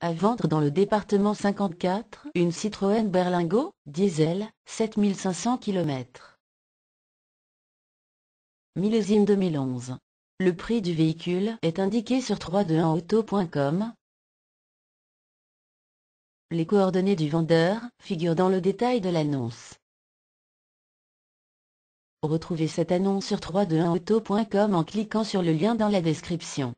À vendre dans le département 54, une Citroën Berlingo, diesel, 7500 km. Millésime 2011. Le prix du véhicule est indiqué sur 321auto.com. Les coordonnées du vendeur figurent dans le détail de l'annonce. Retrouvez cette annonce sur 321auto.com en cliquant sur le lien dans la description.